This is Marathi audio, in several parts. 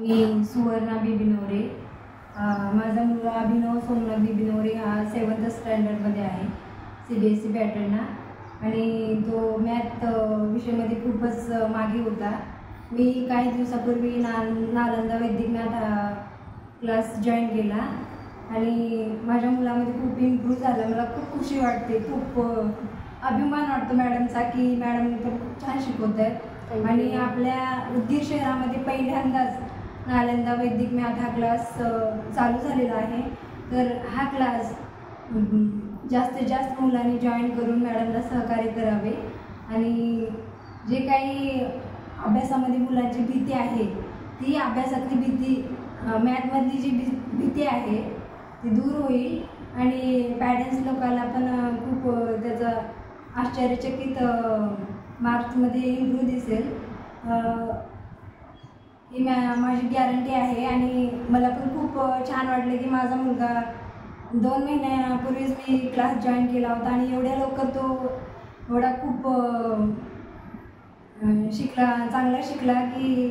मी सुवर्णा बिबिनवरे अं, माझा मुलगा अभिनव सोमनाथ बिबिनवरे हा सेवन्थ स्टँडर्डमध्ये आहे सी बी एस सी पॅटर्नला आणि तो मॅथ विषयामध्ये खूपच मागे होता. मी काही दिवसापूर्वी ना नालंदा वैदिकनाथ क्लास जॉईन केला. आणि माझ्या मुलामध्ये खूप इम्प्रूव्ह झालं. मला खूप खुशी वाटते खूप अभिमान वाटतो मॅडमचा की मॅडम तर खूप छान शिकवत आहेत आणि आपल्या उदगीर शहरामध्ये पहिल्यांदाच नालंदा वैदिक मॅथ हा क्लास चालू झालेला आहे. तर हा क्लास जास्तीत जास्त मुलांनी जॉईन करून मॅडमला सहकार्य करावे. आणि जे काही अभ्यासामध्ये मुलांची भीती आहे ती अभ्यासातली भीती मॅथमधली जी भी भीती आहे ती दूर होईल. आणि पॅरेंट्स लोकांना पण खूप त्याचा त्याचं आश्चर्यचकित मार्क्समध्ये इम्प्रूव्ह दिसेल. ही मॅ माझी गॅरंटी आहे आणि मला पण खूप छान वाटलं की माझा मुलगा दोन महिन्यापूर्वीच मी क्लास जॉईन केला होता आणि एवढ्या लवकर तो एवढा खूप शिकला चांगला शिकला की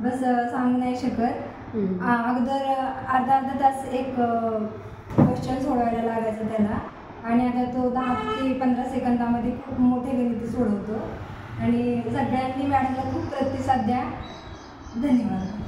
बस सांगू नाही शकत. अगोदर अर्धा अर्धा तास एक क्वेश्चन सोडवायला लागायचं त्याला. आणि आता तो दहा ते पंधरा सेकंदामध्ये खूप मोठे गणित सोडवतो. आणि सगळ्यांनी मॅडमला खूप प्रतिसाद द्या. 那你们